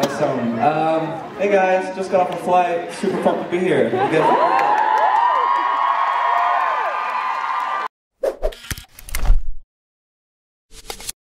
Awesome. Um, hey guys, just got off a flight. Super pumped to be here.